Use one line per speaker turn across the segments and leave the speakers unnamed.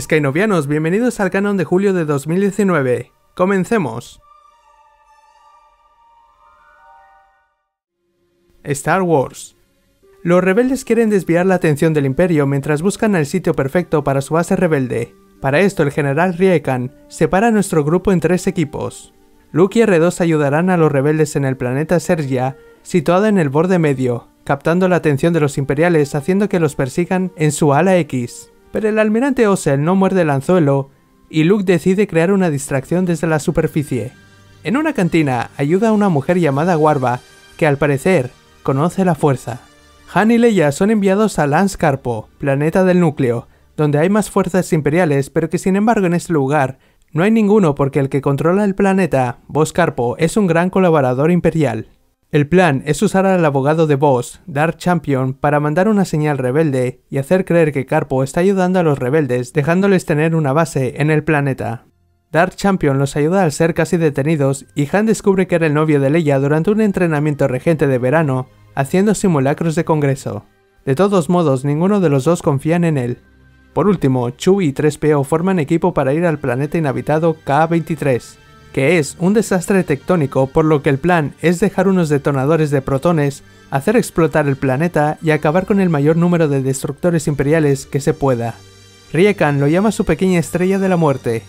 Skynovianos, bienvenidos al canon de julio de 2019. Comencemos. Star Wars. Los rebeldes quieren desviar la atención del imperio mientras buscan el sitio perfecto para su base rebelde. Para esto el general Riekan separa nuestro grupo en tres equipos. Luke y R2 ayudarán a los rebeldes en el planeta Sergia, situado en el borde medio, captando la atención de los imperiales haciendo que los persigan en su ala X. Pero el almirante Osel no muerde el anzuelo y Luke decide crear una distracción desde la superficie. En una cantina ayuda a una mujer llamada Warba que al parecer conoce la fuerza. Han y Leia son enviados a Lance Carpo, planeta del núcleo, donde hay más fuerzas imperiales, pero que sin embargo en este lugar no hay ninguno porque el que controla el planeta, Boss Carpo, es un gran colaborador imperial. El plan es usar al abogado de Boss, Dark Champion, para mandar una señal rebelde y hacer creer que Carpo está ayudando a los rebeldes dejándoles tener una base en el planeta. Dark Champion los ayuda al ser casi detenidos y Han descubre que era el novio de Leia durante un entrenamiento regente de verano, haciendo simulacros de congreso. De todos modos, ninguno de los dos confían en él. Por último, Chewie y 3PO forman equipo para ir al planeta inhabitado K-23, que es un desastre tectónico por lo que el plan es dejar unos detonadores de protones, hacer explotar el planeta y acabar con el mayor número de destructores imperiales que se pueda. Riekan lo llama su pequeña estrella de la muerte.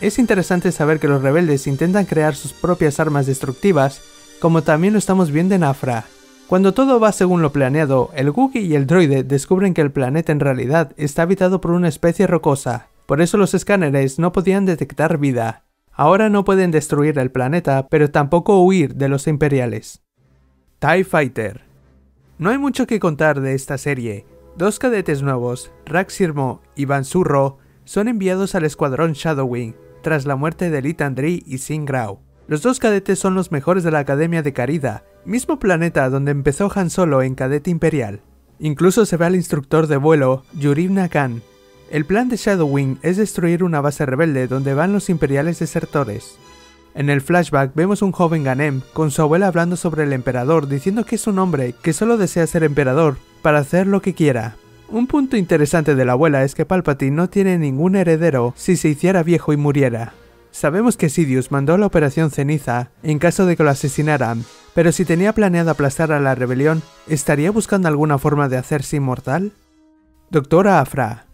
Es interesante saber que los rebeldes intentan crear sus propias armas destructivas, como también lo estamos viendo en Afra. Cuando todo va según lo planeado, el Wookiee y el droide descubren que el planeta en realidad está habitado por una especie rocosa, por eso los escáneres no podían detectar vida. Ahora no pueden destruir el planeta, pero tampoco huir de los imperiales. TIE Fighter. No hay mucho que contar de esta serie. Dos cadetes nuevos, Rax Sirmo y Van Surro, son enviados al escuadrón Shadowwing, tras la muerte de Lit Andri y Sin Grau. Los dos cadetes son los mejores de la Academia de Carida, mismo planeta donde empezó Han Solo en Cadete Imperial. Incluso se ve al instructor de vuelo, Yurib Nakan, el plan de Shadowwing es destruir una base rebelde donde van los imperiales desertores. En el flashback vemos un joven Ganem con su abuela hablando sobre el emperador diciendo que es un hombre que solo desea ser emperador para hacer lo que quiera. Un punto interesante de la abuela es que Palpatine no tiene ningún heredero si se hiciera viejo y muriera. Sabemos que Sidious mandó la operación ceniza en caso de que lo asesinaran, pero si tenía planeado aplastar a la rebelión, ¿estaría buscando alguna forma de hacerse inmortal? Doctora Afra,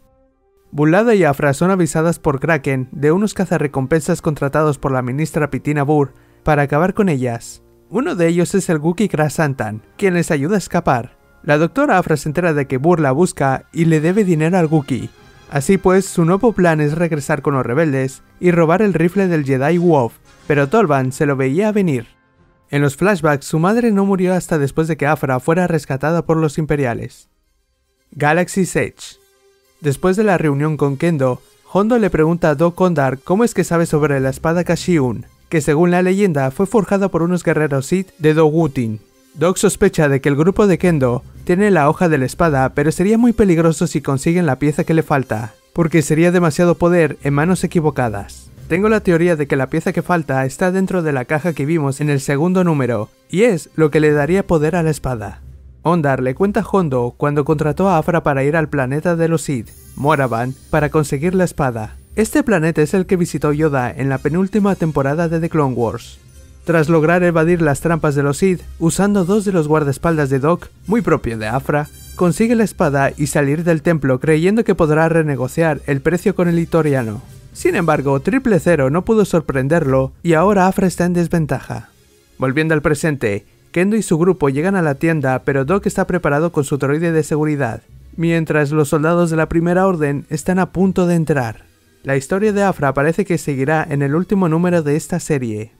Bulada y Afra son avisadas por Kraken de unos cazarrecompensas contratados por la ministra Pitina Burr para acabar con ellas. Uno de ellos es el Wookiee Krasantan, quien les ayuda a escapar. La doctora Afra se entera de que Burr la busca y le debe dinero al Wookiee. Así pues, su nuevo plan es regresar con los rebeldes y robar el rifle del Jedi Wolf, pero Tolvan se lo veía venir. En los flashbacks, su madre no murió hasta después de que Afra fuera rescatada por los imperiales. Galaxy Edge Después de la reunión con Kendo, Hondo le pregunta a Doc Kondar cómo es que sabe sobre la espada Kashiun, que según la leyenda fue forjada por unos guerreros Sith de Dogutin. Doc sospecha de que el grupo de Kendo tiene la hoja de la espada, pero sería muy peligroso si consiguen la pieza que le falta, porque sería demasiado poder en manos equivocadas. Tengo la teoría de que la pieza que falta está dentro de la caja que vimos en el segundo número, y es lo que le daría poder a la espada. Ondar le cuenta a Hondo cuando contrató a Afra para ir al planeta de los Sith, Moravan, para conseguir la espada. Este planeta es el que visitó Yoda en la penúltima temporada de The Clone Wars. Tras lograr evadir las trampas de los Sith, usando dos de los guardaespaldas de Doc, muy propio de Afra, consigue la espada y salir del templo creyendo que podrá renegociar el precio con el Itoriano. Sin embargo, Triple Zero no pudo sorprenderlo y ahora Afra está en desventaja. Volviendo al presente, Kendo y su grupo llegan a la tienda, pero Doc está preparado con su droide de seguridad, mientras los soldados de la Primera Orden están a punto de entrar. La historia de Afra parece que seguirá en el último número de esta serie.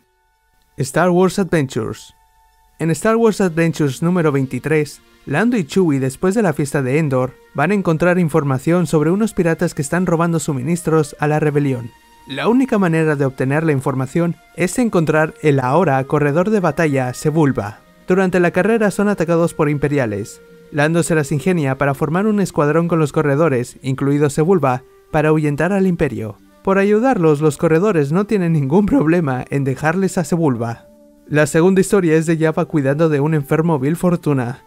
Star Wars Adventures En Star Wars Adventures número 23, Lando y Chewie después de la fiesta de Endor van a encontrar información sobre unos piratas que están robando suministros a la rebelión. La única manera de obtener la información es encontrar el ahora corredor de batalla Sebulba. Durante la carrera son atacados por imperiales. Lando se las ingenia para formar un escuadrón con los corredores, incluido Sebulba, para ahuyentar al imperio. Por ayudarlos, los corredores no tienen ningún problema en dejarles a Sebulba. La segunda historia es de Java cuidando de un enfermo Bill Fortuna.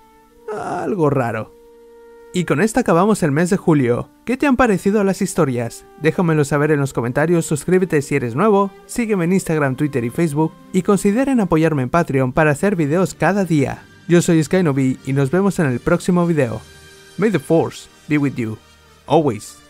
Algo raro. Y con esta acabamos el mes de julio. ¿Qué te han parecido las historias? Déjamelo saber en los comentarios, suscríbete si eres nuevo, sígueme en Instagram, Twitter y Facebook y consideren apoyarme en Patreon para hacer videos cada día. Yo soy Skynobi y nos vemos en el próximo video. May the Force be with you. Always.